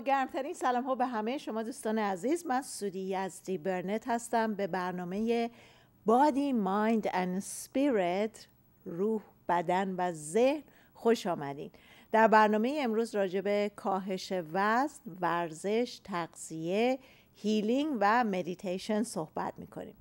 گرمترین سلام ها به همه شما دوستان عزیز من سودی یزدی برنت هستم. به برنامه Body Mind and Spirit روح بدن و ذهن خوش آمدین. در برنامه امروز راجع کاهش وزن ورزش تغذیه healing و مدیتیشن صحبت می‌کنیم.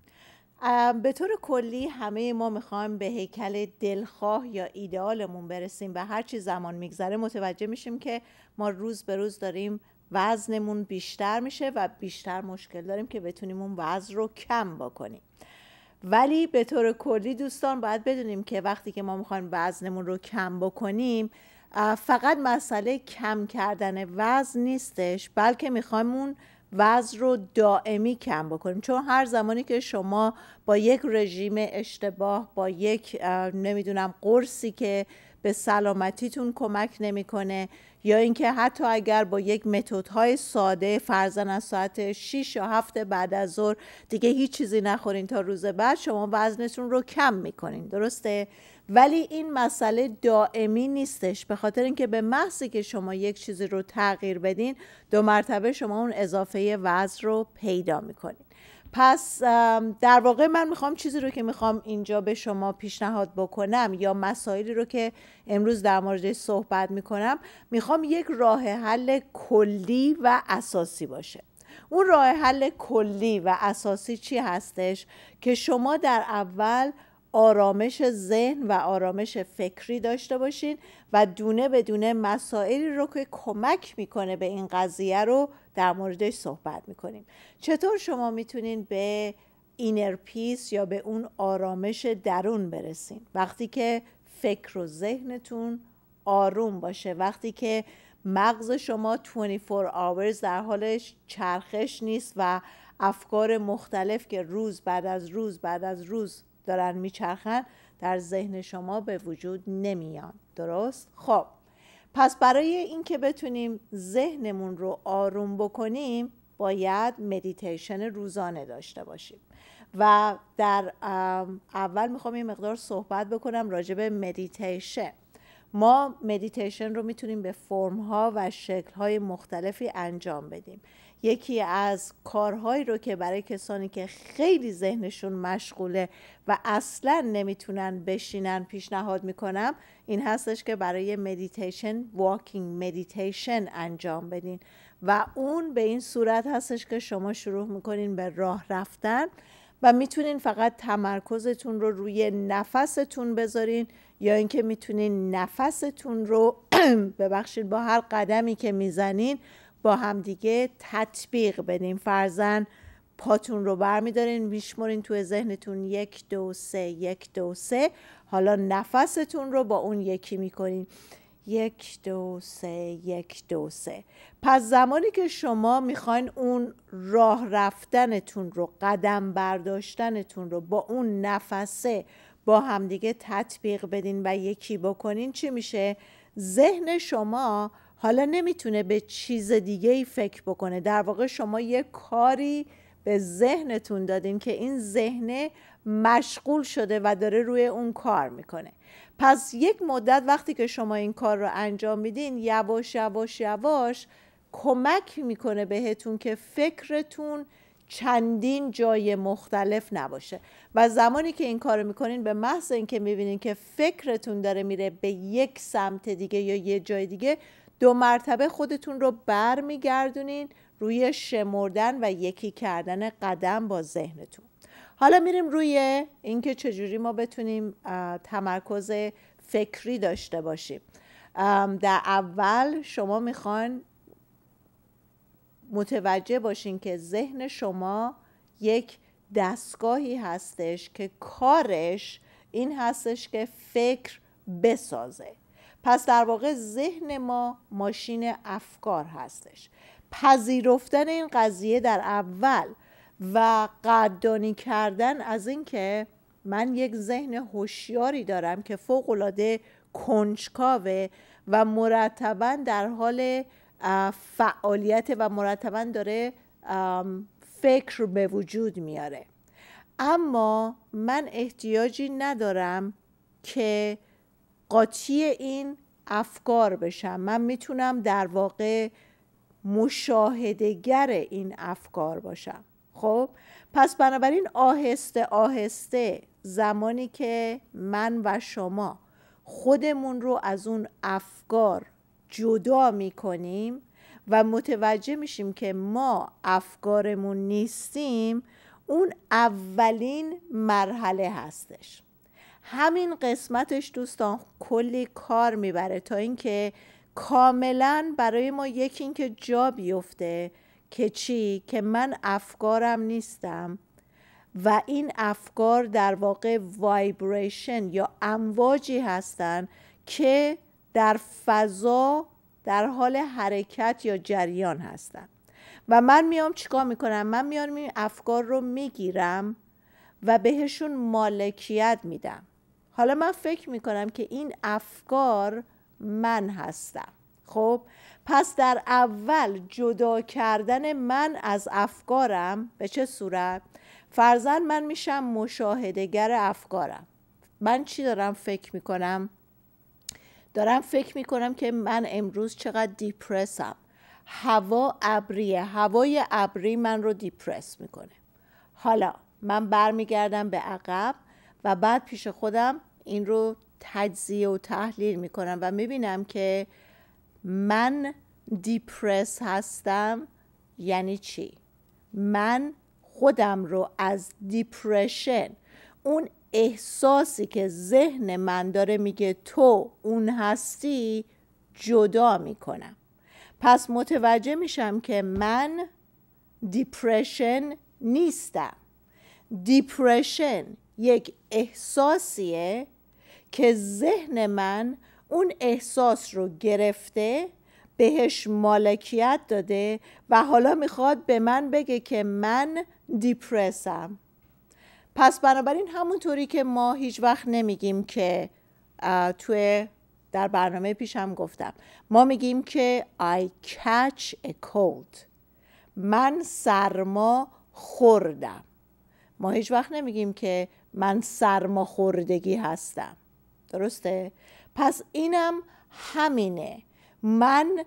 به طور کلی همه ما می‌خوایم به هیکل دلخواه یا ایدئالمون برسیم و هرچی زمان میگذره متوجه میشیم که ما روز به روز داریم وزنمون بیشتر میشه و بیشتر مشکل داریم که بتونیم اون وزن رو کم بکنیم. ولی به طور کلی دوستان باید بدونیم که وقتی که ما می‌خوایم وزنمون رو کم بکنیم فقط مسئله کم کردن وزن نیستش بلکه می‌خوایم اون وزن رو دائمی کم بکنیم. چون هر زمانی که شما با یک رژیم اشتباه با یک نمی‌دونم قرصی که به سلامتیتون کمک نمی‌کنه یا اینکه حتی اگر با یک متدهای ساده فرزن از ساعت 6 یا 7 بعد از ظهر دیگه هیچ چیزی نخورین تا روز بعد شما وزنتون رو کم می‌کنین. درسته؟ ولی این مسئله دائمی نیستش. به خاطر اینکه به محضی که شما یک چیزی رو تغییر بدین دو مرتبه شما اون اضافه وزن رو پیدا می‌کنین. پس در واقع من می‌خوام چیزی رو که می‌خوام اینجا به شما پیشنهاد بکنم یا مسائلی رو که امروز در موردش صحبت می‌کنم می‌خوام یک راه حل کلی و اساسی باشه. اون راه حل کلی و اساسی چی هستش؟ که شما در اول آرامش ذهن و آرامش فکری داشته باشین و دونه به دونه مسائلی رو که کمک می‌کنه به این قضیه رو در موردش صحبت می‌کنیم. چطور شما می‌تونین به اینر پیس یا به اون آرامش درون برسین؟ وقتی که فکر و ذهنتون آروم باشه وقتی که مغز شما 24 hours در حالش چرخش نیست و افکار مختلف که روز بعد از روز بعد از روز دارن میچرخن در ذهن شما به وجود نمیان. درست؟ خب. پس برای اینکه بتونیم ذهنمون رو آروم بکنیم باید مدیتیشن روزانه داشته باشیم. و در اول می‌خوام یه مقدار صحبت بکنم راجع به مدیتیشن ما مدیتیشن رو می‌تونیم به فرم ها و شکل های مختلفی انجام بدیم. یکی از کارهایی رو که برای کسانی که خیلی ذهنشون مشغوله و اصلا نمی‌تونن بشینن پیشنهاد می‌کنم این هستش که برای مدیتیشن walking meditation انجام بدین. و اون به این صورت هستش که شما شروع می‌کنین به راه رفتن و می‌تونین فقط تمرکزتون رو روی نفستون بذارین یا اینکه می‌تونین نفستون رو ببخشید با هر قدمی که می‌زنین با همدیگه تطبیق بدین. فرزن پاتون رو برمیدارین میشمرین توی ذهنتون. یک دو سه یک دو سه. حالا نفستون رو با اون یکی می‌کنین. یک دو سه یک دو سه. پس زمانی که شما می‌خواین اون راه رفتنتون رو قدم برداشتنتون رو با اون نفسه با همدیگه تطبیق بدین و یکی بکنین چی میشه؟ ذهن شما حالا نمی‌تونه به چیز دیگه ای فکر بکنه. در واقع شما یه کاری به ذهنتون دادین که این ذهن مشغول شده و داره روی اون کار می‌کنه. پس یک مدت وقتی که شما این کار رو انجام میدین یواش یواش یواش کمک می‌کنه بهتون که فکرتون چندین جای مختلف نباشه. و زمانی که این کارو می‌کنین به محض اینکه می‌بینین که فکرتون داره میره به یک سمت دیگه یا یه جای دیگه دو مرتبه خودتون رو بر میگردونین روی شمردن و یکی کردن قدم با ذهنتون. حالا میریم روی اینکه چجوری ما بتونیم تمرکز فکری داشته باشیم. در اول شما می‌خوان متوجه باشین که ذهن شما یک دستگاهی هستش که کارش این هستش که فکر بسازه. پس در واقع ذهن ما ماشین افکار هستش. پذیرفتن این قضیه در اول و قدردانی کردن از اینکه من یک ذهن هوشیاری دارم که فوقالعاده کنجکاوه و مرتبا در حال فعالیت و مرتبا داره فکر به وجود میاره. اما من احتیاجی ندارم که قاطی این افکار بشم. من می‌تونم در واقع مشاهدگر این افکار باشم. خب؟ پس بنابراین آهسته آهسته زمانی که من و شما خودمون رو از اون افکار جدا می کنیم و متوجه میشیم که ما افکارمون نیستیم اون اولین مرحله هستش. همین قسمتش دوستان کلی کار می‌بره تا اینکه کاملا برای ما یکی اینکه جا بیفته که چی؟ که من افکارم نیستم و این افکار در واقع وایبریشن یا امواجی هستند که در فضا در حال حرکت یا جریان هستن. و من میام چیکار می‌کنم؟ من میام این افکار رو می‌گیرم و بهشون مالکیت میدم. حالا من فکر می‌کنم که این افکار من هستم. خب پس در اول جدا کردن من از افکارم به چه صورت؟ فرزن من میشم مشاهدگر افکارم. من چی دارم فکر می‌کنم؟ دارم فکر می‌کنم که من امروز چقدر دیپرسم. هوا ابریه هوای ابری من رو دیپرس می‌کنه. حالا من برمیگردم به عقب و بعد پیش خودم این رو تجزیه و تحلیل می‌کنم و می‌بینم که من دیپرس هستم یعنی چی؟ من خودم رو از دیپرشن اون احساسی که ذهن من داره میگه تو اون هستی جدا می‌کنم. پس متوجه میشم که من دیپرشن نیستم. دیپرشن یک احساسیه که ذهن من اون احساس رو گرفته بهش مالکیت داده و حالا می‌خواد به من بگه که من دیپرسم. پس بنابراین همونطوری که ما هیچ وقت نمیگیم که توی در برنامه پیشم گفتم ما میگیم که I catch a cold. من سرما خوردم. ما هیچ وقت نمیگیم که من سرما خوردگی هستم. درسته؟ پس اینم همینه. من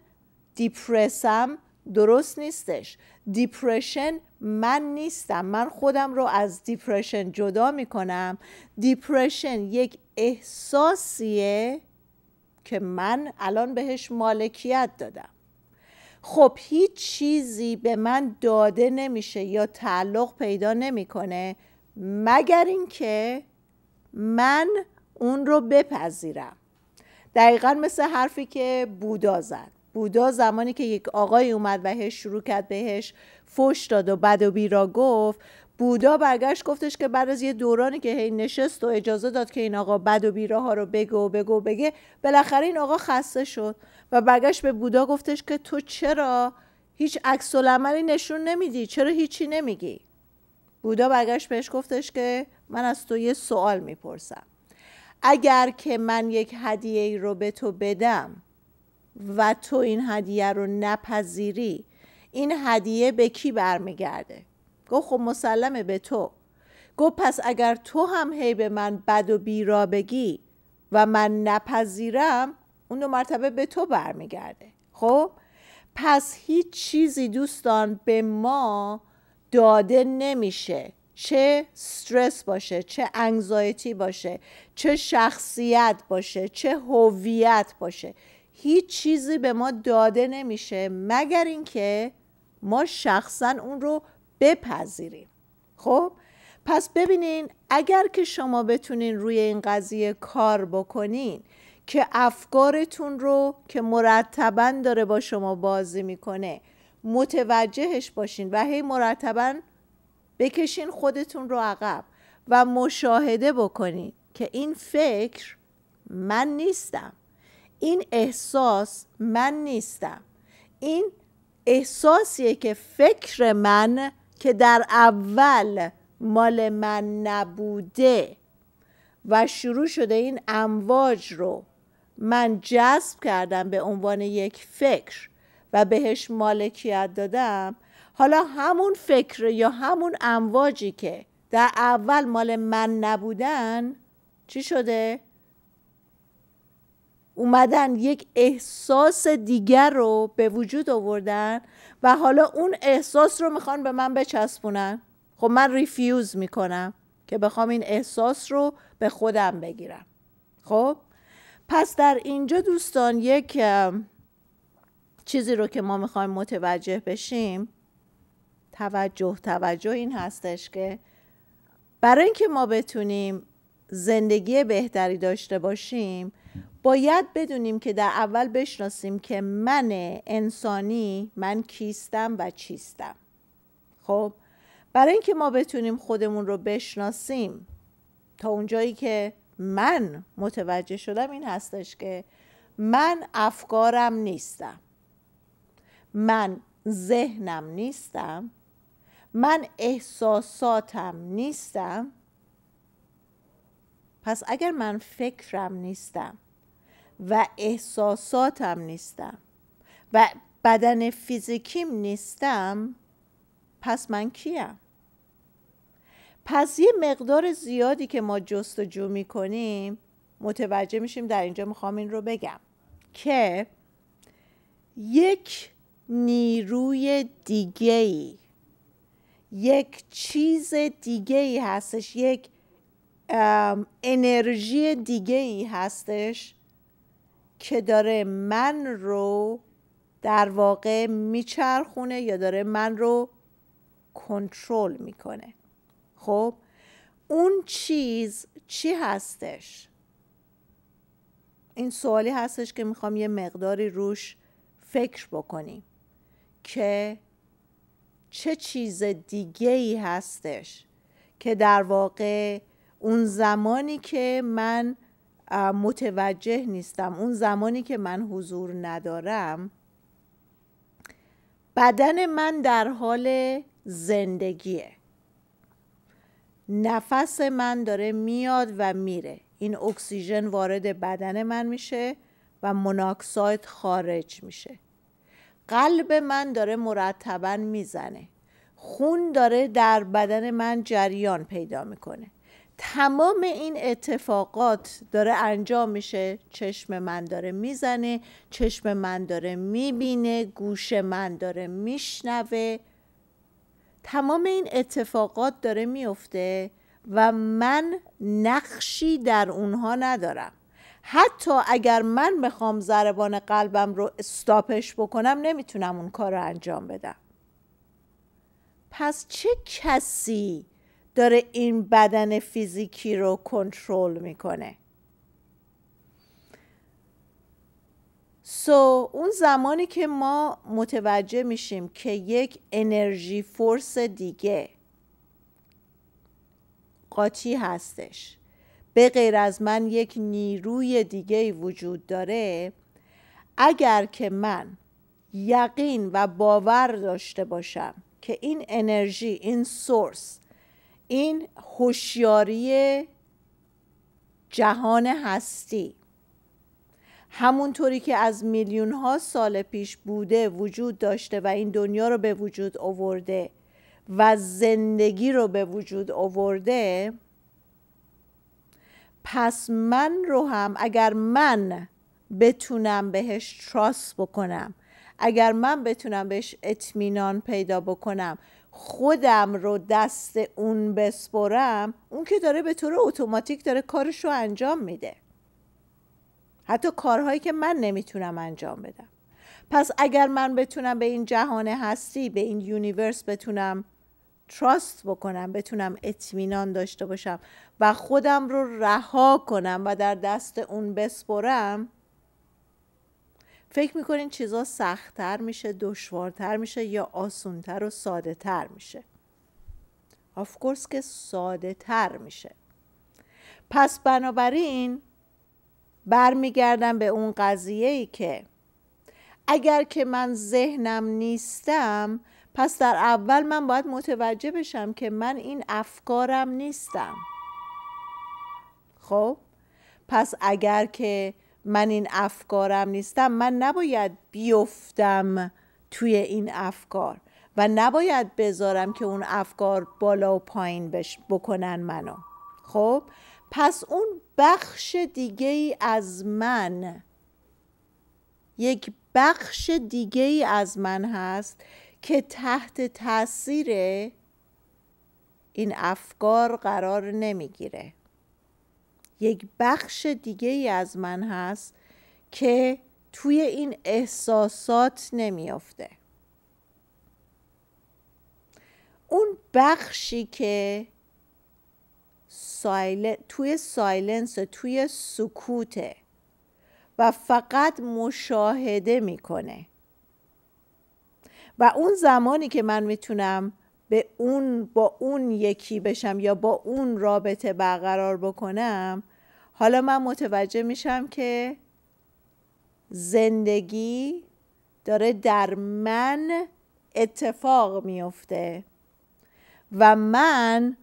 depressed م درست نیستش. depression من نیستم. من خودم رو از depression جدا می‌کنم. depression یک احساسیه که من الان بهش مالکیت دادم. خب هیچ چیزی به من داده نمیشه یا تعلق پیدا نمی‌کنه مگر اینکه من اون رو بپذیرم. دقیقا مثل حرفی که بودا زد. بودا زمانی که یک آقای اومد و شروع کرد بهش فش داد و بد و بیرا گفت بودا برگشت گفتش که بعد از یه دورانی که هی نشست و اجازه داد که این آقا بد و بیراها رو بگو و بگو بگه بالاخره این آقا خسته شد و برگشت به بودا گفتش که تو چرا هیچ عکس العملی نشون نمیدی؟ چرا هیچی نمیگی؟ بودا برگشت بهش گفتش که من از تو یه سوال می‌پرسم. اگر که من یک هدیه رو به تو بدم و تو این هدیه رو نپذیری این هدیه به کی برمیگرده؟ گفت خب مسلمه به تو. گفت پس اگر تو هم هی به من بد و بیرا بگی و من نپذیرم اون دو مرتبه به تو برمیگرده. خب؟ پس هیچ چیزی دوستان به ما داده نمیشه. چه استرس باشه چه انگزایتی باشه چه شخصیت باشه چه هویت باشه. هیچ چیزی به ما داده نمیشه مگر اینکه ما شخصا اون رو بپذیریم. خب؟ پس ببینین اگر که شما بتونین روی این قضیه کار بکنین که افکارتون رو که مرتبا داره با شما بازی می‌کنه متوجهش باشین و هی مرتبا بکشین خودتون رو عقب و مشاهده بکنین که این فکر من نیستم. این احساس من نیستم. این احساسیه که فکر من که در اول مال من نبوده و شروع شده این امواج رو من جذب کردم به عنوان یک فکر و بهش مالکیت دادم حالا همون فکر یا همون امواجی که در اول مال من نبودن چی شده؟ اومدن یک احساس دیگر رو به وجود آوردن و حالا اون احساس رو می‌خوان به من بچسبونن. خب من ریفیوز می‌کنم که بخوام این احساس رو به خودم بگیرم. خب؟ پس در اینجا دوستان یک چیزی رو که ما می‌خوایم متوجه بشیم توجه توجه این هستش که برای اینکه ما بتونیم زندگی بهتری داشته باشیم باید بدونیم که در اول بشناسیم که من انسانی من کیستم و چیستم. خب؟ برای اینکه ما بتونیم خودمون رو بشناسیم تا اونجایی که من متوجه شدم این هستش که من افکارم نیستم. من ذهنم نیستم. من احساساتم نیستم. پس اگر من فکرم نیستم و احساساتم نیستم و بدن فیزیکیم نیستم پس من کیم؟ پس یه مقدار زیادی که ما جستجو می‌کنیم متوجه میشیم در اینجا می‌خوام این رو بگم که یک نیروی دیگه ای یک چیز دیگه ای هستش یک انرژی دیگه ای هستش که داره من رو در واقع میچرخونه یا داره من رو کنترل می‌کنه. خب؟ اون چیز چی هستش؟ این سوالی هستش که می‌خوام یه مقداری روش فکر بکنیم که چه چیز دیگه ای هستش که در واقع اون زمانی که من متوجه نیستم اون زمانی که من حضور ندارم بدن من در حال زندگیه. نفس من داره میاد و میره. این اکسیژن وارد بدن من میشه و مناکساید خارج میشه. قلب من داره مرتبا می‌زنه. خون داره در بدن من جریان پیدا می‌کنه. تمام این اتفاقات داره انجام میشه. چشم من داره می‌زنه چشم من داره می‌بینه گوش من داره میشنوه. تمام این اتفاقات داره میفته و من نقشی در اونها ندارم. حتی اگر من بخوام ضربان قلبم رو استاپش بکنم نمی‌تونم اون کار رو انجام بدم. پس چه کسی داره این بدن فیزیکی رو کنترل می‌کنه؟ سو so, اون زمانی که ما متوجه میشیم که یک انرژی فورس دیگه قاطی هستش. به غیر از من یک نیروی دیگه وجود داره. اگر که من یقین و باور داشته باشم که این انرژی این سورس این هوشیاری جهان هستی همونطوری که از میلیون ها سال پیش بوده وجود داشته و این دنیا رو به وجود آورده و زندگی رو به وجود آورده پس من رو هم اگر من بتونم بهش trust بکنم اگر من بتونم بهش اطمینان پیدا بکنم خودم رو دست اون بسپرم اون که داره به طور اتوماتیک داره کارش رو انجام میده. حتی کارهایی که من نمی‌تونم انجام بدم. پس اگر من بتونم به این جهان هستی به این universe بتونم trust بکنم بتونم اطمینان داشته باشم و خودم رو رها کنم و در دست اون بسپرم فکر می‌کنین چیزا سختتر میشه دشوارتر میشه یا آسونتر و ساده تر میشه آفکورس که ساده تر میشه. پس بنابراین برمیگردم به اون قضیه ای که اگر که من ذهنم نیستم پس در اول من باید متوجه بشم که من این افکارم نیستم. خب؟ پس اگر که من این افکارم نیستم من نباید بیفتم توی این افکار و نباید بذارم که اون افکار بالا و پایین بش بکنن منو. خب؟ پس اون بخش دیگه ای از من یک بخش دیگه ای از من هست که تحت تاثیر این افکار قرار نمی‌گیره. یک بخش دیگه ای از من هست که توی این احساسات نمیافته. اون بخشی که سایل... توی سایلنس توی سکوته و فقط مشاهده می‌کنه. و اون زمانی که من می‌تونم به اون با اون یکی بشم یا با اون رابطه برقرار بکنم حالا من متوجه میشم که زندگی داره در من اتفاق میفته و من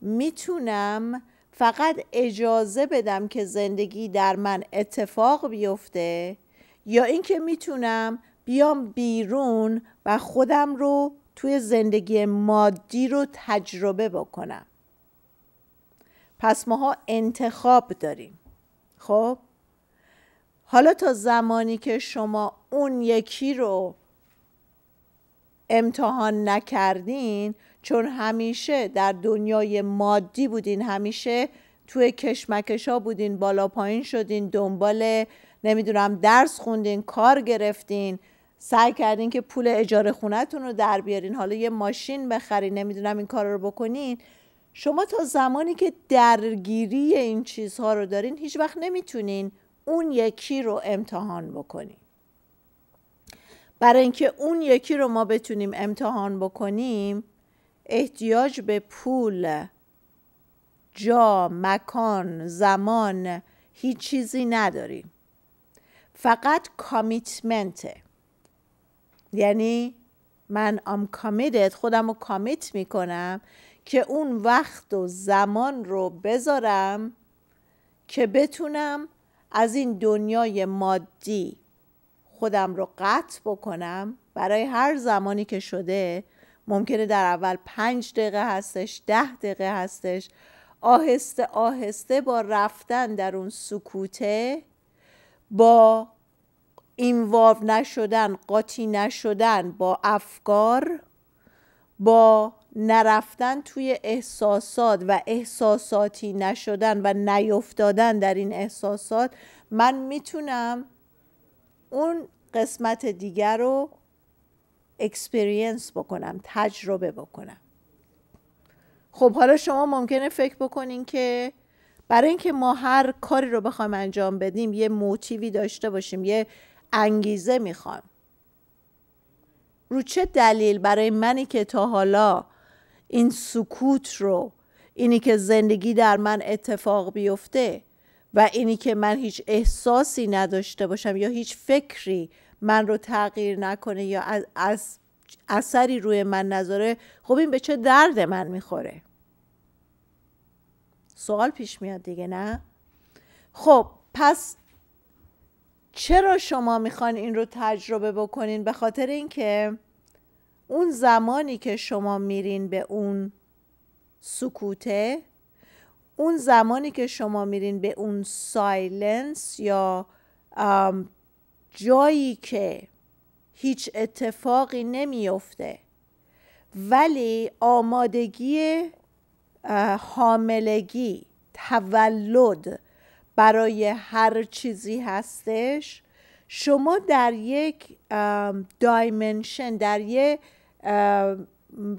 می‌تونم فقط اجازه بدم که زندگی در من اتفاق بیفته یا اینکه می‌تونم بیام بیرون و خودم رو توی زندگی مادی رو تجربه بکنم. پس ماها انتخاب داریم. خب؟ حالا تا زمانی که شما اون یکی رو امتحان نکردین چون همیشه در دنیای مادی بودین همیشه توی کشمکش ها بودین بالا پایین شدین دنبال نمی‌دونم درس خوندین کار گرفتین سعی کردین که پول اجاره خونتون رو در بیارین. حالا یه ماشین بخرین نمی‌دونم این کار رو بکنین. شما تا زمانی که درگیری این چیزها رو دارین هیچ وقت نمی‌تونین اون یکی رو امتحان بکنین. برای اینکه اون یکی رو ما بتونیم امتحان بکنیم احتیاج به پول جا مکان زمان هیچ چیزی نداریم. فقط کامیتمنته. یعنی من ام کامیدت خودم رو کامیت می‌کنم که اون وقت و زمان رو بذارم که بتونم از این دنیای مادی خودم رو قطع بکنم. برای هر زمانی که شده ممکنه در اول پنج دقیقه هستش ده دقیقه هستش. آهسته آهسته با رفتن در اون سکوته با اینوالو نشدن قاطی نشدن با افکار با نرفتن توی احساسات و احساساتی نشدن و نیفتادن در این احساسات من می‌تونم اون قسمت دیگر رو اکسپریانس بکنم تجربه بکنم. خب حالا شما ممکنه فکر بکنین که برای اینکه ما هر کاری رو بخوایم انجام بدیم یه موتیوی داشته باشیم یه انگیزه می‌خوام. رو چه دلیل برای منی که تا حالا این سکوت رو اینی که زندگی در من اتفاق بیفته و اینی که من هیچ احساسی نداشته باشم یا هیچ فکری من رو تغییر نکنه یا از, از اثری روی من نذاره خب این به چه درد من می‌خوره؟ سوال پیش میاد دیگه نه؟ خب پس چرا شما می‌خوان این رو تجربه بکنین؟ به خاطر اینکه اون زمانی که شما میرین به اون سکوته اون زمانی که شما میرین به اون silence یا جایی که هیچ اتفاقی نمیفته ولی آمادگی حاملگی تولد برای هر چیزی هستش. شما در یک dimension در یک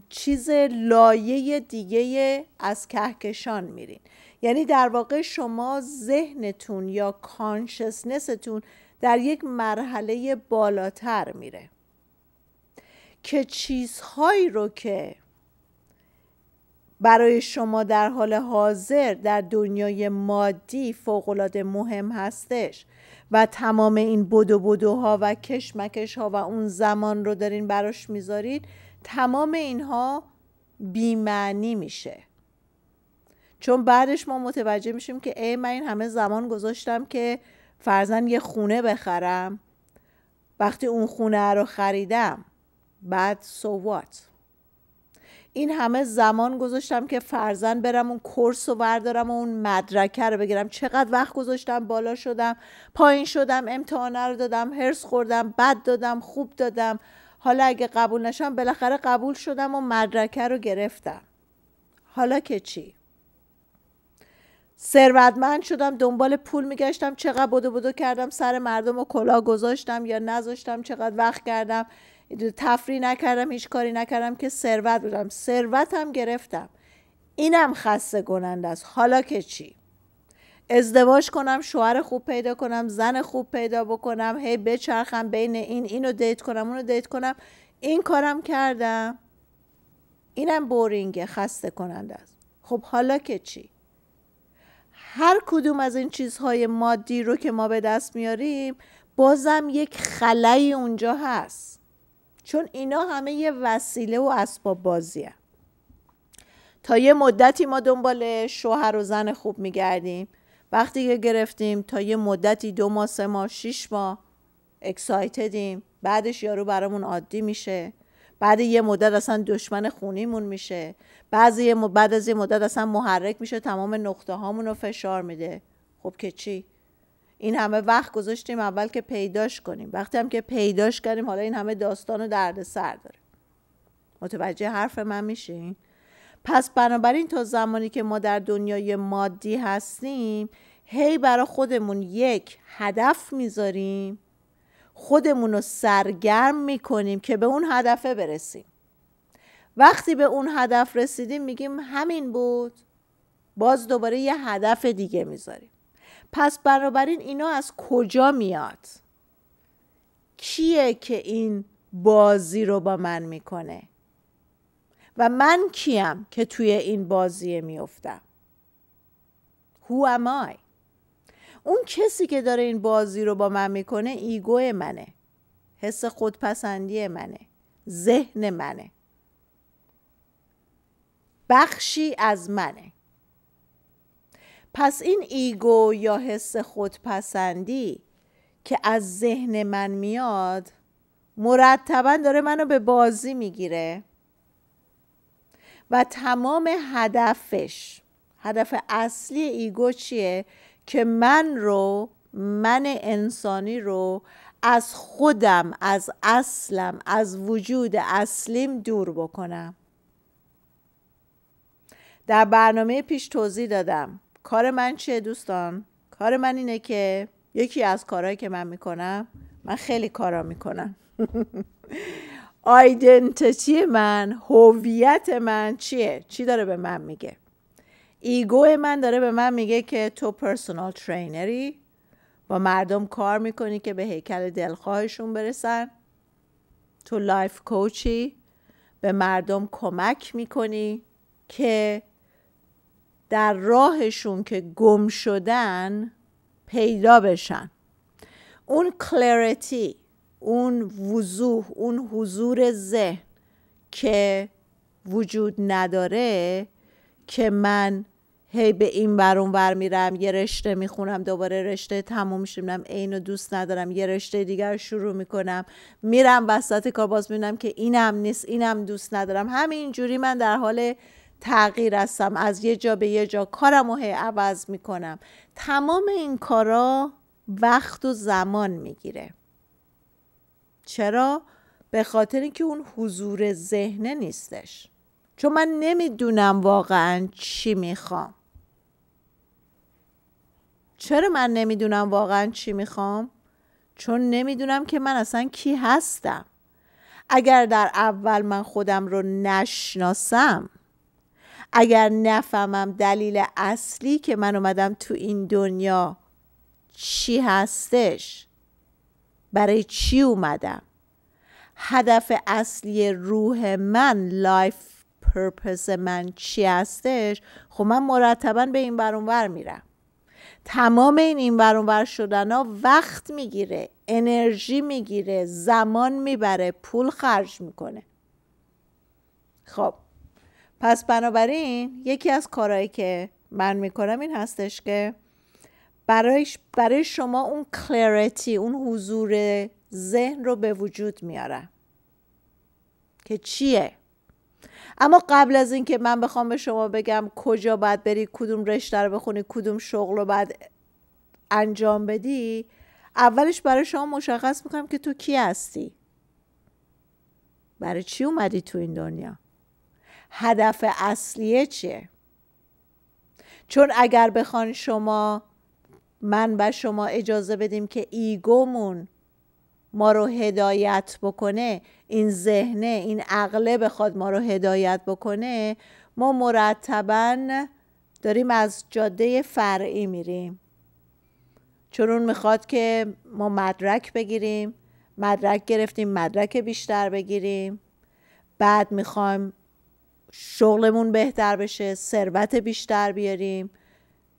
چیز لایه دیگه از کهکشان میرین. یعنی در واقع شما ذهنتون یا کانشسنستون در یک مرحله بالاتر میره. که چیزهایی رو که برای شما در حال حاضر در دنیای مادی فوقالعاده مهم هستش و تمام این بدو بدوها و کشمکش ها و اون زمان رو دارین براش می‌ذارید تمام اینها بیمعنی میشه. چون بعدش ما متوجه میشیم که ای من این همه زمان گذاشتم که فرزن یه خونه بخرم. وقتی اون خونه رو خریدم بعد سووات این همه زمان گذاشتم که فرزن برم اون کورس رو بردارم و اون مدرکه رو بگیرم. چقدر وقت گذاشتم بالا شدم پایین شدم امتحانه رو دادم هرس خوردم بد دادم خوب دادم. حالا اگه قبول نشم بالاخره قبول شدم و مدرکه رو گرفتم. حالا که چی؟ ثروتمند شدم دنبال پول میگشتم. چقدر بدو بدو کردم سر مردم و کلا گذاشتم یا نذاشتم چقدر وقت کردم. تفریح نکردم هیچ کاری نکردم که ثروت بودم. ثروتم گرفتم. اینم خسته کننده است. حالا که چی؟ ازدواج کنم شوهر خوب پیدا کنم زن خوب پیدا بکنم هی بچرخم بین این اینو دیت کنم اونو دیت کنم. این کارم کردم. اینم بورینگه خسته کننده است. خب حالا که چی؟ هر کدوم از این چیزهای مادی رو که ما به دست میاریم بازم یک خلایی اونجا هست. چون اینا همه یه وسیله و اسباب بازیه. تا یه مدتی ما دنبال شوهر و زن خوب میگردیم. وقتی که گرفتیم تا یه مدتی دو ماه سه ماه شیش ماه اکسایتدیم. بعدش یارو برامون عادی میشه. بعد یه مدت اصلا دشمن خونیمون میشه. بعضی بعد از یه مدت اصلا محرک میشه تمام نقطه هامون رو فشار میده. خب که چی؟ این همه وقت گذاشتیم اول که پیداش کنیم. وقتی هم که پیداش کردیم حالا این همه داستان و درد سر داره. متوجه حرف من میشین؟ پس بنابراین تا زمانی که ما در دنیای مادی هستیم هی برای خودمون یک هدف می‌ذاریم. خودمون رو سرگرم می‌کنیم که به اون هدفه برسیم. وقتی به اون هدف رسیدیم میگیم همین بود. باز دوباره یه هدف دیگه می‌ذاریم. پس بنابراین اینا از کجا میاد؟ کیه که این بازی رو با من می‌کنه؟ و من کیم که توی این بازی میفتم Who am I? اون کسی که داره این بازی رو با من می‌کنه ego منه حس خودپسندی منه ذهن منه. بخشی از منه. پس این ego یا حس خودپسندی که از ذهن من میاد مرتبا داره منو به بازی می‌گیره و تمام هدفش هدف اصلی ایگو چیه؟ که من رو من انسانی رو از خودم از اصلم از وجود اصلیم دور بکنم. در برنامه پیش توضیح دادم. کار من چیه دوستان؟ کار من اینه که یکی از کارهایی که من می‌کنم من خیلی کارا می‌کنم. identity من؟ هویت من چیه؟ چی داره به من میگه؟ ego من داره به من میگه که تو personal trainer ی با مردم کار می‌کنی که به هیکل دلخواهشون برسن. تو life coach ی به مردم کمک می‌کنی که در راهشون که گم شدن پیدا بشن. اون کلریتی اون وضوح اون حضور ذهن که وجود نداره که من هی به این برون ور میرم یه رشته می‌خونم دوباره رشته تموم میشم اینو دوست ندارم یه رشته دیگر شروع می‌کنم. میرم وسط کار باز که اینم نیست اینم دوست ندارم. همینجوری من در حال تغییر هستم از یه جا به یه جا. کارم رو هی عوض می‌کنم. تمام این کارا وقت و زمان می‌گیره. چرا؟ به خاطر اینکه اون حضور ذهنه نیستش. چون من نمی‌دونم واقعا چی می‌خوام. چرا من نمی‌دونم واقعا چی می‌خوام؟ چون نمی‌دونم که من اصلا کی هستم. اگر در اول من خودم رو نشناسم اگر نفهمم دلیل اصلی که من اومدم تو این دنیا چی هستش برای چی اومدم؟ هدف اصلی روح من life purpose من چی هستش؟ خب من مرتبا به این برونور میرم. تمام این این برونور شدن ها وقت می‌گیره انرژی می‌گیره زمان می‌بره پول خرج می‌کنه. خب پس بنابراین یکی از کارهایی که من می‌کنم این هستش که برای, برای شما اون کلریتی اون حضور ذهن رو به وجود میارم که چیه؟ اما قبل از اینکه من بخوام به شما بگم کجا باید بری کدوم رشته رو بخونی کدوم شغل رو باید انجام بدی اولش برای شما مشخص می‌کنم که تو کی هستی. برای چی اومدی تو این دنیا؟ هدف اصلیه چیه؟ چون اگر بخوان شما من و شما اجازه بدیم که ایگومون ما رو هدایت بکنه این ذهنه این عقله بخواد ما رو هدایت بکنه ما مرتبا داریم از جاده فرعی میریم. چون اون می‌خواد که ما مدرک بگیریم مدرک گرفتیم مدرک بیشتر بگیریم. بعد می‌خوایم شغلمون بهتر بشه ثروت بیشتر بیاریم.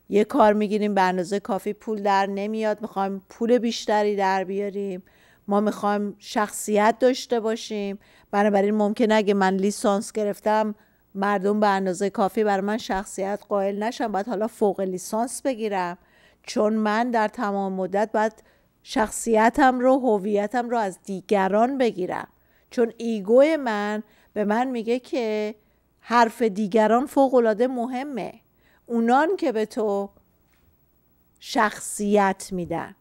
یه کار می‌گیریم به اندازه کافی پول در نمیاد. می‌خوایم پول بیشتری در بیاریم. ما می‌خوایم شخصیت داشته باشیم. بنابراین ممکنه اگه من لیسانس گرفتم مردم به اندازه کافی برای من شخصیت قائل نشم باید حالا فوق لیسانس بگیرم. چون من در تمام مدت باید شخصیتم رو هویتم رو از دیگران بگیرم. چون ego من به من میگه که حرف دیگران فوق العاده مهمه. اونان که به تو شخصیت میدن.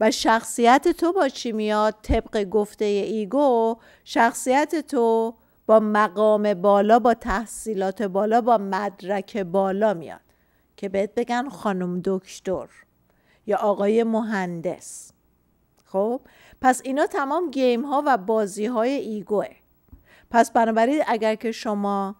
و شخصیت تو با چی میاد؟ طبق گفته ego شخصیت تو با مقام بالا با تحصیلات بالا با مدرک بالا میاد. که بهت بگن خانم دکتر یا آقای مهندس. خب؟ پس اینا تمام گیم ها و بازی های ایگوه. پس بنابراین اگر که شما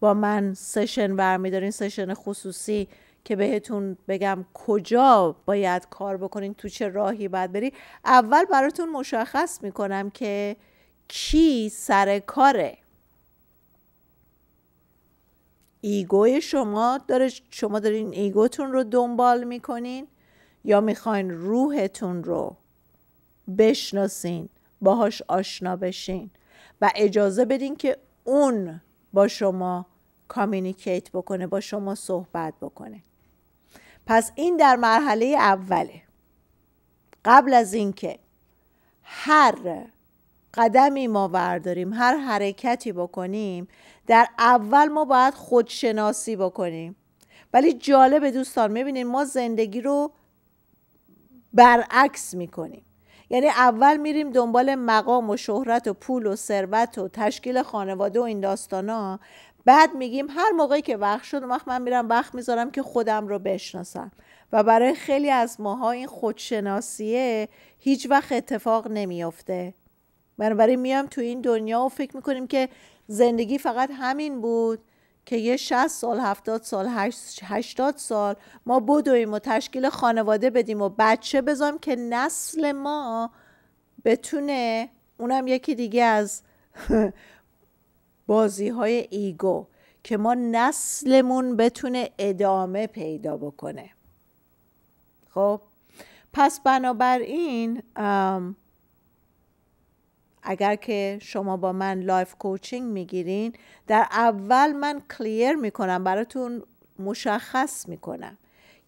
با من سشن برمیدارین سشن خصوصی که بهتون بگم کجا باید کار بکنین تو چه راهی باید بری. اول براتون مشخص می‌کنم که کی سر کاره. ego ی شما داره شما دارین ego تون رو دنبال می‌کنین یا می‌خواین روحتون رو بشناسین باهاش آشنا بشین و اجازه بدین که اون با شما communicate بکنه با شما صحبت بکنه. پس این در مرحله اوله. قبل از اینکه هر قدمی ما برداریم هر حرکتی بکنیم در اول ما باید خودشناسی بکنیم. ولی جالب دوستان می‌بینید ما زندگی رو برعکس می‌کنیم. یعنی اول میریم دنبال مقام و شهرت و پول و ثروت و تشکیل خانواده و این داستانا. بعد میگیم هر موقعی که وقت شد وقت من میرم وقت می‌ذارم که خودم رو بشناسم. و برای خیلی از ماها این خودشناسیه هیچ وقت اتفاق نمیافته. بنابراین میام تو این دنیا و فکر می‌کنیم که زندگی فقط همین بود. که یه 60 سال 70 سال 80 سال ما بدویم و تشکیل خانواده بدیم و بچه بذاریم که نسل ما بتونه اونم یکی دیگه از بازی های ایگو که ما نسلمون بتونه ادامه پیدا بکنه. خب پس بنابراین اگر که شما با من life coaching می‌گیرین در اول من clear می‌کنم براتون مشخص می‌کنم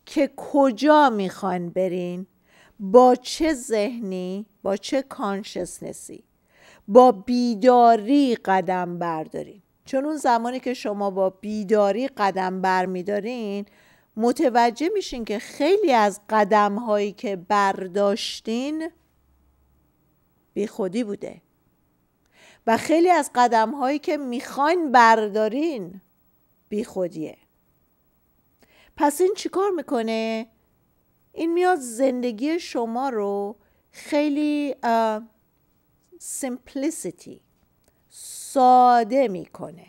که کجا می‌خواین برین با چه ذهنی با چه consciousness ی با بیداری قدم بردارین. چون اون زمانی که شما با بیداری قدم بر میدارین متوجه میشین که خیلی از قدم هایی که برداشتین بی خودی بوده. خیلی از قدم هایی که می‌خواین بردارین. بی خودیه. پس این چیکار می‌کنه؟ این میاد زندگی شما رو خیلی سیمپلیسیتی ساده می‌کنه.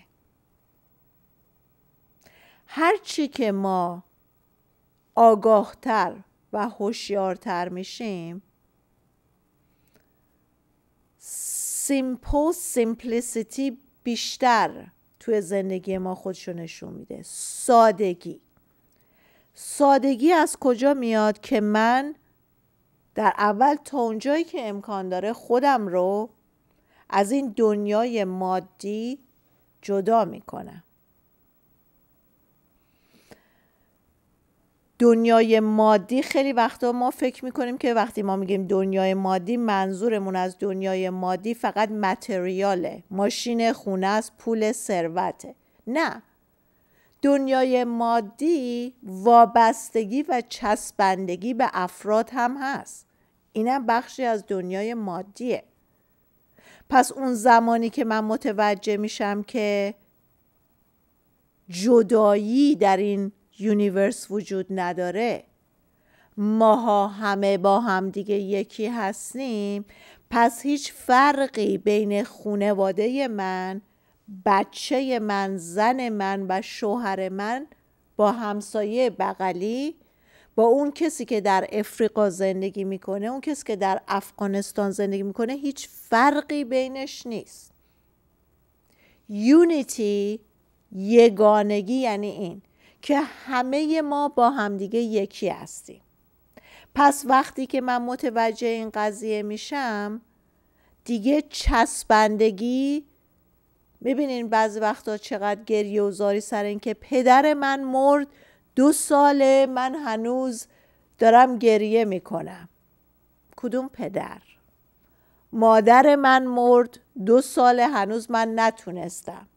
هرچی که ما آگاهتر و هوشیارتر میشیم سیمپل سیمپلیسیتی بیشتر توی زندگی ما خودشو نشون میده. سادگی. سادگی از کجا میاد که من در اول تا اونجایی که امکان داره خودم رو از این دنیای مادی جدا می‌کنم. دنیای مادی خیلی وقتا ما فکر می‌کنیم که وقتی ما میگیم دنیای مادی منظورمون از دنیای مادی فقط متریاله. ماشین خونه است پول ثروته. نه. دنیای مادی وابستگی و چسبندگی به افراد هم هست. اینم بخشی از دنیای مادیه. پس اون زمانی که من متوجه میشم که جدایی در این یونیورس وجود نداره. ماها همه با هم دیگه یکی هستیم. پس هیچ فرقی بین خونواده من بچه من زن من و شوهر من با همسایه بغلی با اون کسی که در افریقا زندگی می‌کنه اون کسی که در افغانستان زندگی می‌کنه هیچ فرقی بینش نیست. یونیتی یگانگی یعنی این. که همه ما با همدیگه یکی هستیم. پس وقتی که من متوجه این قضیه میشم دیگه چسبندگی ببینین بعضی وقتا چقدر گریه و زاری سر این که پدر من مرد دو ساله من هنوز دارم گریه می‌کنم. کدوم پدر؟ مادر من مرد دو ساله هنوز من نتونستم.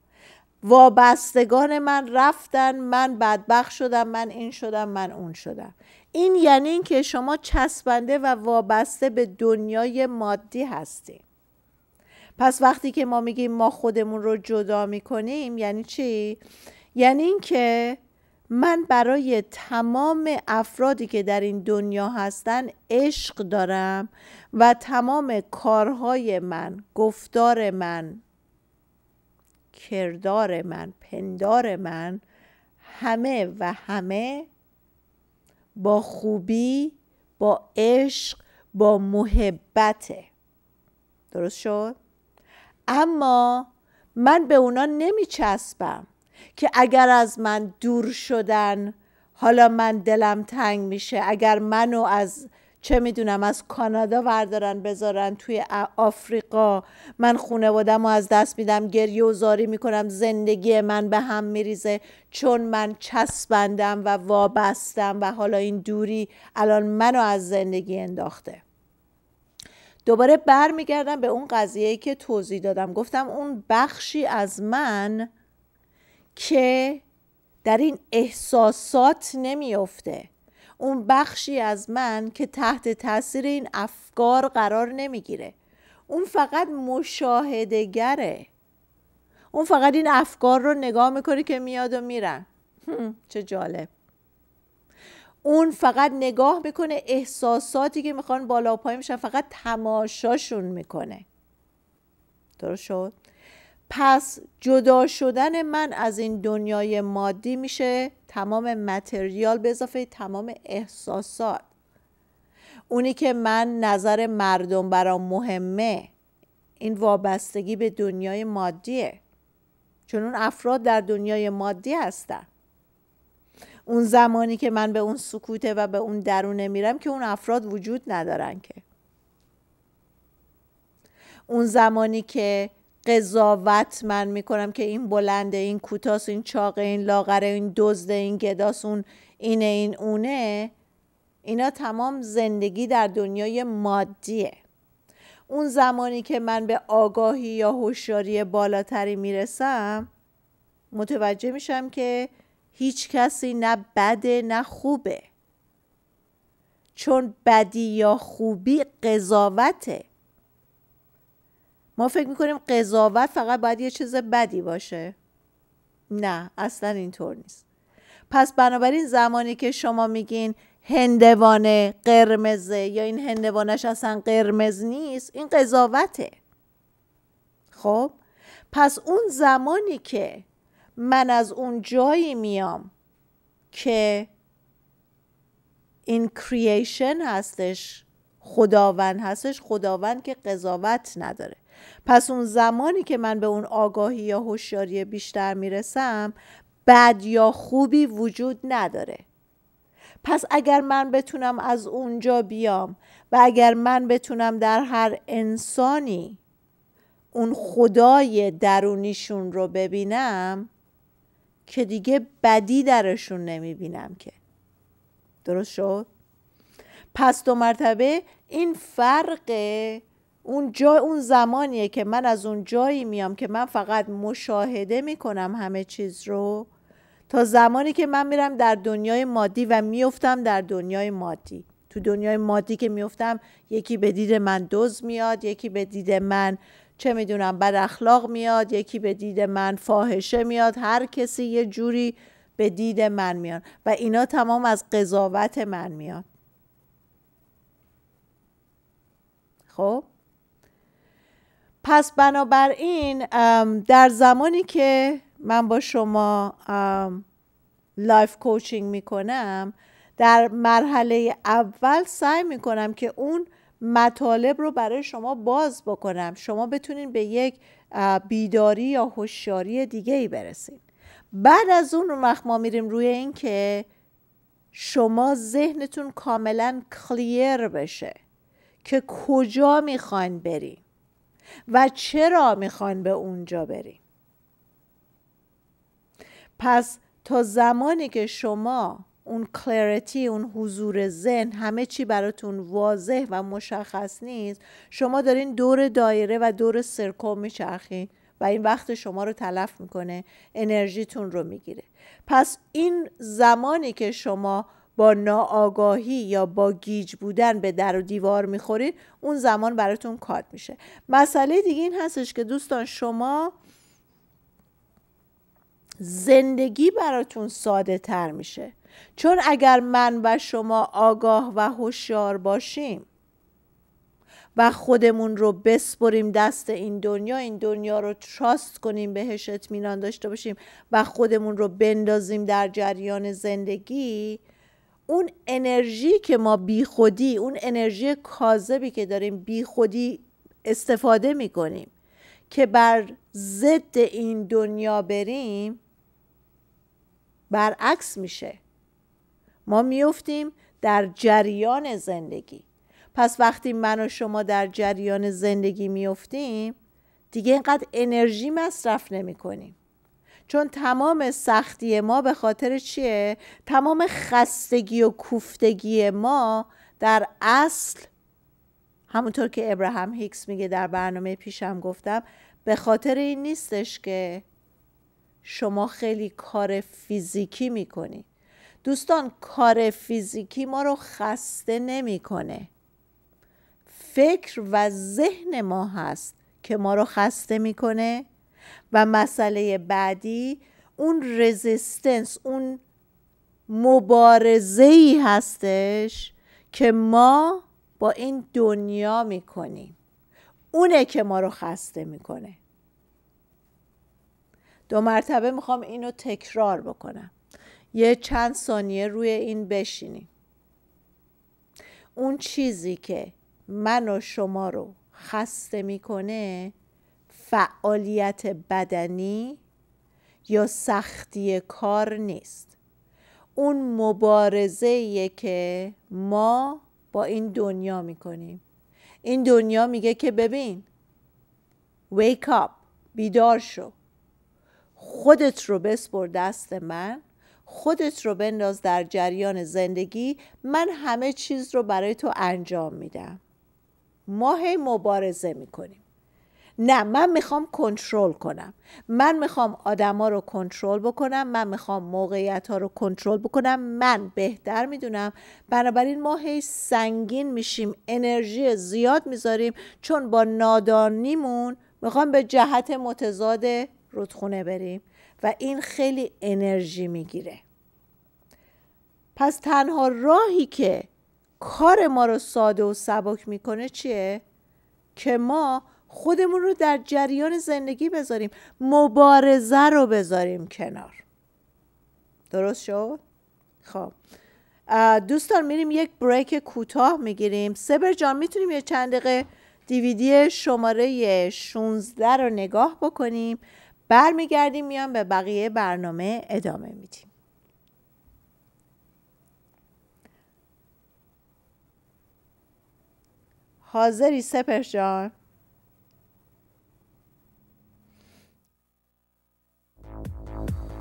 وابستگان من رفتن من بدبخ شدم من این شدم من اون شدم. این یعنی اینکه شما چسبنده و وابسته به دنیای مادی هستیم پس وقتی که ما میگیم ما خودمون رو جدا می‌کنیم یعنی چی؟ یعنی اینکه من برای تمام افرادی که در این دنیا هستن عشق دارم و تمام کارهای من گفتار من کردار من پندار من همه و همه با خوبی با عشق با محبته درست شد؟ اما من به اونا نمی چسبم که اگر از من دور شدن حالا من دلم تنگ میشه اگر منو از چه می‌دونم از کانادا وردارن بذارن توی آفریقا. من خونوادم و از دست میدم گریه و زاری می‌کنم زندگی من به هم میریزه. چون من چسبندم و وابستم و حالا این دوری الان منو از زندگی انداخته. دوباره برمیگردم به اون قضیه که توضیح دادم. گفتم اون بخشی از من که در این احساسات نمیافته. اون بخشی از من که تحت تاثیر این افکار قرار نمی‌گیره. اون فقط مشاهدگره اون فقط این افکار رو نگاه می‌کنه که میاد و میرن. چه جالب. اون فقط نگاه می‌کنه احساساتی که می‌خوان بالا و پای میشن فقط تماشاشون می‌کنه. درست شد؟ پس جدا شدن من از این دنیای مادی میشه؟ تمام متریال به اضافه تمام احساسات. اونی که من نظر مردم برام مهمه این وابستگی به دنیای مادیه. چون اون افراد در دنیای مادی هستن. اون زمانی که من به اون سکوته و به اون درونه میرم که اون افراد وجود ندارن که. اون زمانی که قضاوت من می‌کنم که این بلنده این کوتاس این چاقه این لاغره این دزده این گداس اون اینه این اونه. اینا تمام زندگی در دنیای مادیه. اون زمانی که من به آگاهی یا هوشیاری بالاتری می‌رسم متوجه میشم که هیچ کسی نه بده نه خوبه. چون بدی یا خوبی قضاوته. ما فکر می‌کنیم قضاوت فقط باید یه چیز بدی باشه. نه اصلا اینطور نیست. پس بنابراین زمانی که شما میگین هندوانه قرمزه یا این هندوانش اصلا قرمز نیست این قضاوته. خب؟ پس اون زمانی که من از اون جایی میام که این کرییشن هستش خداوند هستش خداوند که قضاوت نداره. پس اون زمانی که من به اون آگاهی یا هوشیاری بیشتر می‌رسم بد یا خوبی وجود نداره. پس اگر من بتونم از اونجا بیام و اگر من بتونم در هر انسانی اون خدای درونیشون رو ببینم که دیگه بدی درشون نمی‌بینم که. درست شد؟ پس دو مرتبه این فرق اون جا اون زمانیه که من از اون جایی میام که من فقط مشاهده می‌کنم همه چیز رو تا زمانی که من میرم در دنیای مادی و میفتم در دنیای مادی. تو دنیای مادی که میفتم یکی به دید من دوز میاد یکی به دید من چه می‌دونم بد اخلاق میاد یکی به دید من فاحشه میاد هر کسی یه جوری به دید من میاد و اینا تمام از قضاوت من میاد. خب؟ پس بنابراین در زمانی که من با شما life coaching می‌کنم در مرحله اول سعی می‌کنم که اون مطالب رو برای شما باز بکنم. شما بتونین به یک بیداری یا هوشیاری دیگه ای برسید بعد از اون رو ما میریم روی این که شما ذهنتون کاملا کلیر بشه که کجا می‌خواین بریم و چرا می‌خواین به اونجا بریم؟ پس تا زمانی که شما اون کلریتی اون حضور ذهن همه چی براتون واضح و مشخص نیست شما دارین دور دایره و دور سرکم میچرخین و این وقت شما رو تلف می‌کنه انرژیتون رو می‌گیره. پس این زمانی که شما با ناآگاهی یا با گیج بودن به در و دیوار می‌خورید اون زمان براتون کات میشه. مسئله دیگه این هستش که دوستان شما زندگی براتون ساده تر میشه. چون اگر من و شما آگاه و هوشیار باشیم و خودمون رو بسپریم دست این دنیا این دنیا رو تراست کنیم بهش اطمینان داشته باشیم و خودمون رو بندازیم در جریان زندگی اون انرژی که ما بیخودی اون انرژی کاذبی که داریم بیخودی استفاده می‌کنیم که بر ضد این دنیا بریم برعکس میشه. ما میفتیم در جریان زندگی. پس وقتی من و شما در جریان زندگی میفتیم دیگه اینقدر انرژی مصرف نمی کنیم چون تمام سختی ما به خاطر چیه؟ تمام خستگی و کوفتگی ما در اصل همونطور که ابراهام هیکس میگه در برنامه پیشم گفتم به خاطر این نیستش که شما خیلی کار فیزیکی می‌کنی. دوستان کار فیزیکی ما رو خسته نمی‌کنه. فکر و ذهن ما هست که ما رو خسته می‌کنه. و مسئله بعدی اون رزیستنس اون مبارزه ای هستش که ما با این دنیا می‌کنیم. اونه که ما رو خسته می‌کنه. دو مرتبه می‌خوام اینو تکرار بکنم. یه چند ثانیه روی این بشینیم. اون چیزی که من و شما رو خسته می‌کنه فعالیت بدنی یا سختی کار نیست. اون مبارزه که ما با این دنیا می‌کنیم. این دنیا میگه که ببین wake up بیدار شو. خودت رو بسپر دست من خودت رو بنداز در جریان زندگی. من همه چیز رو برای تو انجام میدم. ما هی مبارزه می‌کنیم. نه من می‌خوام کنترل کنم. من می‌خوام آدما رو کنترل بکنم من می‌خوام موقعیت ها رو کنترل بکنم. من بهتر می‌دونم. بنابراین ما هی سنگین میشیم انرژی زیاد می‌ذاریم. چون با نادانیمون می‌خوام به جهت متضاد رودخونه بریم و این خیلی انرژی می‌گیره. پس تنها راهی که کار ما رو ساده و سبک می‌کنه چیه؟ که ما خودمون رو در جریان زندگی بذاریم مبارزه رو بذاریم کنار. درست شد؟ خب. دوستان میریم یک بریک کوتاه می‌گیریم. سبر جان می‌تونیم یه چند دقیقه دیویدی شماره 16 رو نگاه بکنیم. برمیگردیم میام به بقیه برنامه ادامه میدیم. حاضری سپر جان؟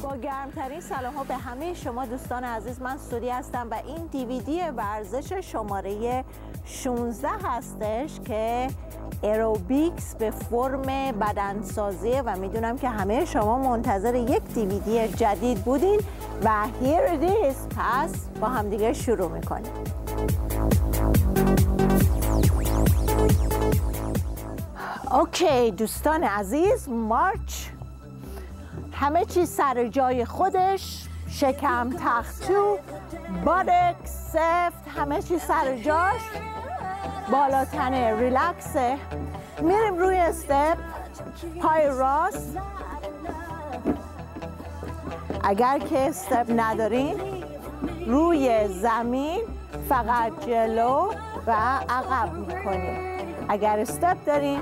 با گرمترین سلام ها به همه شما دوستان عزیز من سوری هستم و این دیویدی ورزش شماره 16 هستش که ایروبیکس به فرم بدنسازیه و می‌دونم که همه شما منتظر یک دیویدی جدید بودین و here it is. پس با همدیگه شروع می‌کنیم. اوکی دوستان عزیز مارچ همه چیز سر جای خودش شکم تختو بادک سفت همه چیز سر جاش. بالاتنه ریلکسه. میریم روی استپ پای راست. اگر که استپ ندارین روی زمین فقط جلو و عقب می‌کنیم. اگر استپ داریم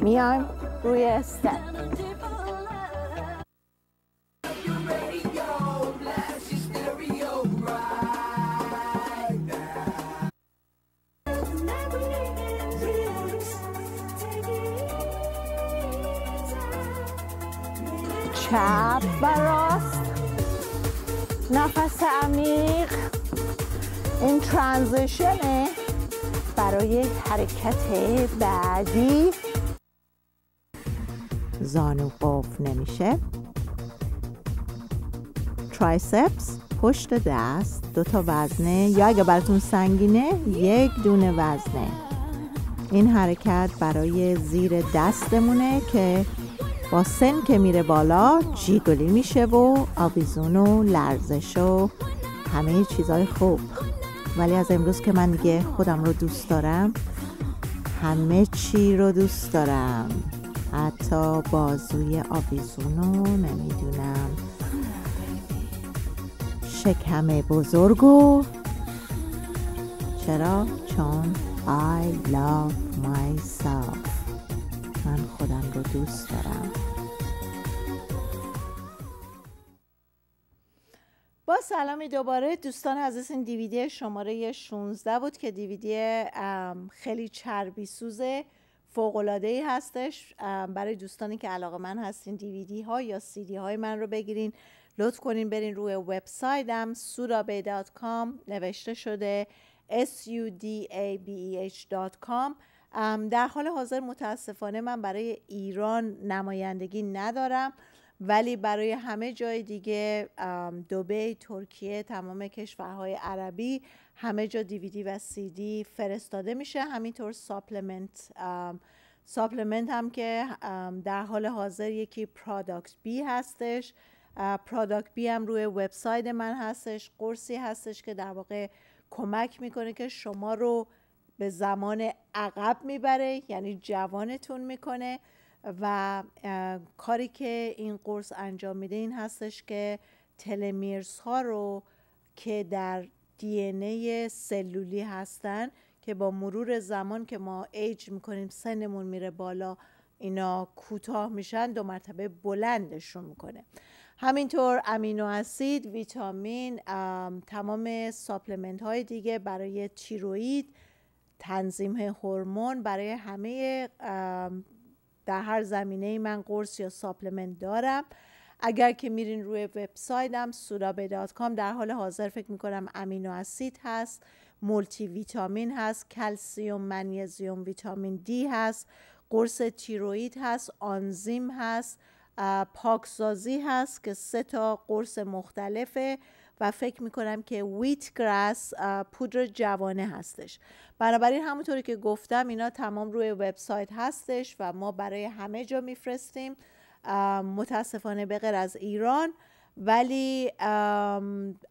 میایم روی استپ. حرکت بعدی. زانو قفل نمیشه. ترایسپس پشت دست دو تا وزنه. یا اگه براتون سنگینه یک دونه وزنه. این حرکت برای زیر دستمونه که با سن که میره بالا جیگلی میشه و آویزون و لرزش و همه چیزای خوب. ولی از امروز که من دیگه خودم رو دوست دارم همه چی رو دوست دارم. حتی بازوی آویزون رو نمی‌دونم. شکم بزرگو چرا؟ چون I love myself. من خودم رو دوست دارم. سلامی دوباره. دوستان عزیز این دیویدی شماره 16 بود که دیویدی خیلی چربی سوزه فوقلاده ای هستش برای دوستانی که علاقه من هستین دیویدی ها یا سیدی های من رو بگیرین لطف کنین برین روی وبسایتم surabe.com نوشته شده sudabeh.com در حال حاضر متاسفانه من برای ایران نمایندگی ندارم. ولی برای همه جای دیگه دوبی، ترکیه، تمام کشورهای عربی همه جا دیویدی و سیدی فرستاده میشه. همینطور supplement supplement هم که در حال حاضر یکی Product B هستش. Product B هم روی وبسایت من هستش. قرصی هستش که در واقع کمک می‌کنه که شما رو به زمان عقب می‌بره یعنی جوانتون می‌کنه. و کاری که این قرص انجام میده این هستش که telomeres ها رو که در DNA سلولی هستن که با مرور زمان که ما ایج می‌کنیم سنمون میره بالا اینا کوتاه میشن دو مرتبه بلندشون می‌کنه. همینطور امینو اسید ویتامین تمام supplement های دیگه برای تیروید تنظیم هورمون برای همه در هر زمینه من قرص یا supplement دارم. اگر که میرین روی وبسایتم سورابه در حال حاضر فکر می‌کنم امینو اسید هست مولتی ویتامین هست کلسیوم منیزیوم ویتامین دی هست قرص تیروید هست آنزیم هست پاکسازی هست که سه تا قرص مختلفه. و فکر می‌کنم که wheatgrass پودر جوانه هستش. بنابراین همونطوری که گفتم اینا تمام روی وبسایت هستش و ما برای همه جا میفرستیم. متاسفانه به غیر از ایران. ولی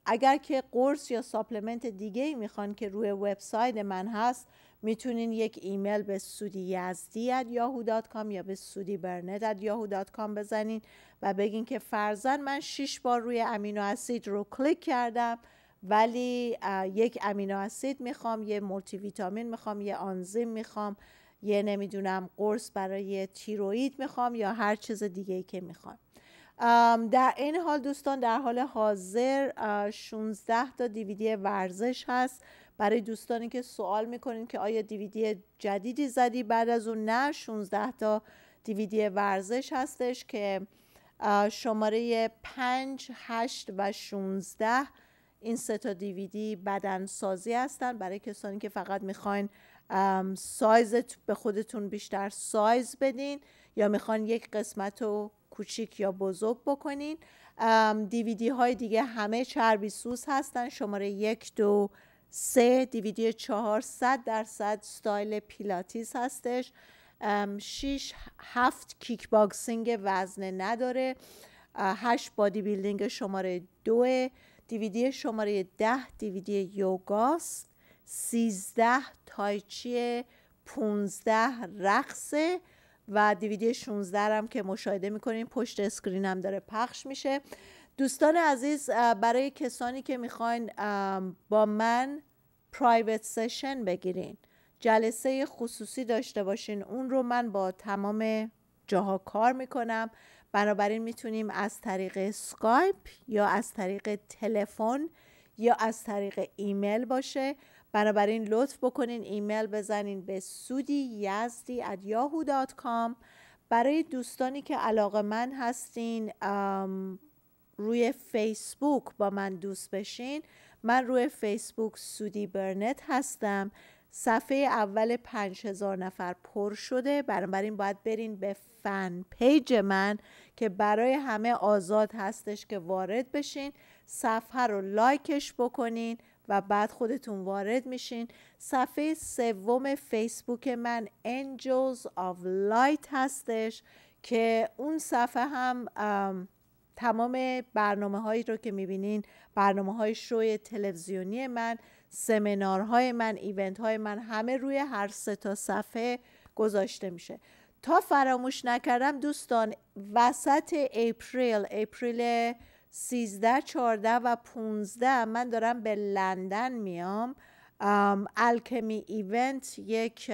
اگر که قرص یا supplement دیگه ای می‌خوان که روی وبسایت من هست می‌تونین یک ایمیل به سودی یزدی yahoo.com یا به سودی برنت yahoo.com بزنین و بگین که فرزن من شیش بار روی امینو اسید رو کلیک کردم ولی یک امینو اسید می‌خوام یه مولتی ویتامین می‌خوام یه آنزیم می‌خوام یه نمی‌دونم قرص برای تیروید می‌خوام یا هر چیز دیگه ای که می‌خوام. در این حال دوستان در حال حاضر 16 تا دیویدی ورزش هست. برای دوستانی که سوال می‌کنین که آیا دیویدی جدیدی زدی بعد از اون؟ نه 16 تا دیویدی ورزش هستش که شماره 5 8 و 16 این سه تا دیویدی بدن سازی هستن. برای کسانی که فقط می‌خواین سایز به خودتون بیشتر سایز بدین یا می‌خوان یک قسمت رو کوچیک یا بزرگ بکنین. دیویدی های دیگه همه چربی سوز هستن. شماره یک دو سه دیویدی چهارصد درصد style Pilates هستش. شیش هفت kickboxing وزنه نداره. هشت bodybuilding شماره دو دیویدی شماره ده دیویدی یوگاست سیزده Tai Chi پونزده رقصه و دیویدی 16 هم که مشاهده می‌کنین پشت screen هم داره پخش میشه. دوستان عزیز برای کسانی که می‌خواین با من private session بگیرین. جلسه خصوصی داشته باشین. اون رو من با تمام جاها کار می‌کنم. بنابراین می‌تونیم از طریق سکایپ یا از طریق تلفن یا از طریق ایمیل باشه. بنابراین لطف بکنین ایمیل بزنین به سودی یزدی at yahoo.com برای دوستانی که علاقه‌مند هستین روی فیسبوک با من دوست بشین. من روی فیسبوک سودی برنت هستم. صفحه اول 5000 نفر پر شده. بنابراین باید برین به fan page من که برای همه آزاد هستش که وارد بشین. صفحه رو like ش بکنین و بعد خودتون وارد میشین. صفحه سوم فیسبوک من Angels of Light هستش که اون صفحه هم تمام برنامه هایی رو که می‌بینین برنامه های شوی تلویزیونی من سمینارهای من event های من همه روی هر سه تا صفحه گذاشته میشه. تا فراموش نکردم دوستان وسط April April 13 14 و 15 من دارم به لندن میام. Alchemy event یک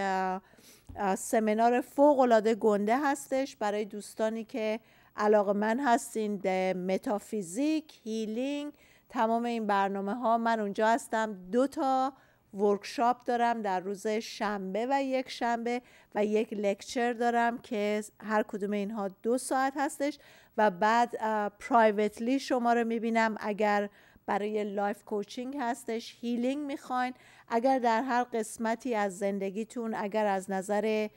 سمینار فوق العاده گنده هستش برای دوستانی که علاقه‌مند هستین به متافیزیک healing تمام این برنامه ها من اونجا هستم. دو تا workshop دارم در روز شنبه و یک شنبه و یک lecture دارم که هر کدوم اینها دو ساعت هستش و بعد privately شما رو می‌بینم. اگر برای life coaching هستش healing می‌خواین. اگر در هر قسمتی از زندگیتون اگر از نظر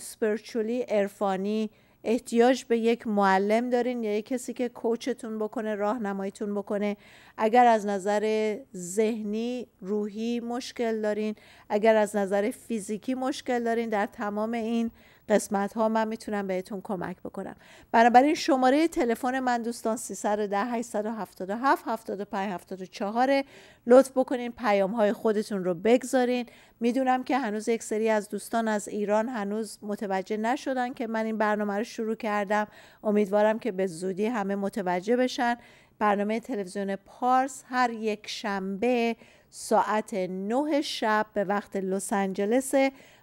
سپرچولی ارفانی احتیاج به یک معلم دارین یا یک کسی که کوچتون بکنه راهنماییتون بکنه. اگر از نظر ذهنی روحی مشکل دارین. اگر از نظر فیزیکی مشکل دارین. در تمام این قسمت ها من می‌تونم بهتون کمک بکنم. بنابراین شماره تلفن من دوستان 310 877 75 74 لطف بکنین پیام های خودتون رو بگذارین. می‌دونم که هنوز یک سری از دوستان از ایران هنوز متوجه نشدن که من این برنامه رو شروع کردم. امیدوارم که به زودی همه متوجه بشن. برنامه تلویزیون پارس هر یک شنبه ساعت نه شب به وقت لس آنجلس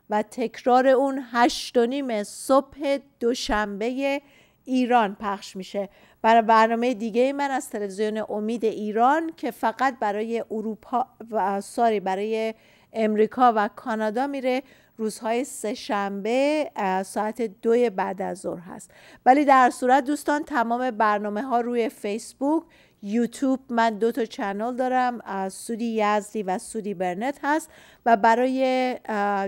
و تکرار اون هشت و نیم صبح دوشنبه ایران پخش میشه. برای برنامه دیگه من از تلویزیون امید ایران که فقط برای اروپا و sorry برای امریکا و کانادا میره. روزهای سه شنبه ساعت دوی بعد از ظهر هست. ولی در صورت دوستان تمام برنامه ها روی Facebook YouTube من دو تا channel دارم سودی یزدی و سودی برنت هست و برای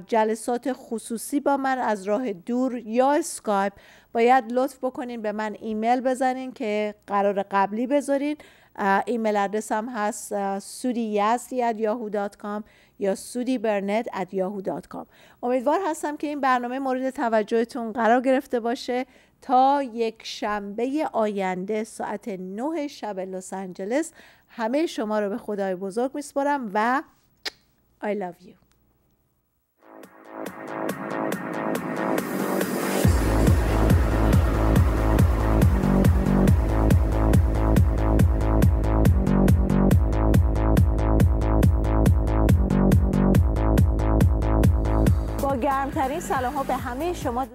جلسات خصوصی با من از راه دور یا اسکایپ باید لطف بکنین به من ایمیل بزنین که قرار قبلی بذارین. ایمیل ادرس هم هست سودی یزدی at yahoo.com یا سودی برنت at yahoo.com امیدوار هستم که این برنامه مورد توجهتون قرار گرفته باشه. تا یک شنبه آینده ساعت نه شب لس آنجلس همه شما رو به خدای بزرگ میسپارم و I love you. با گرمترین سلام ها به همه شما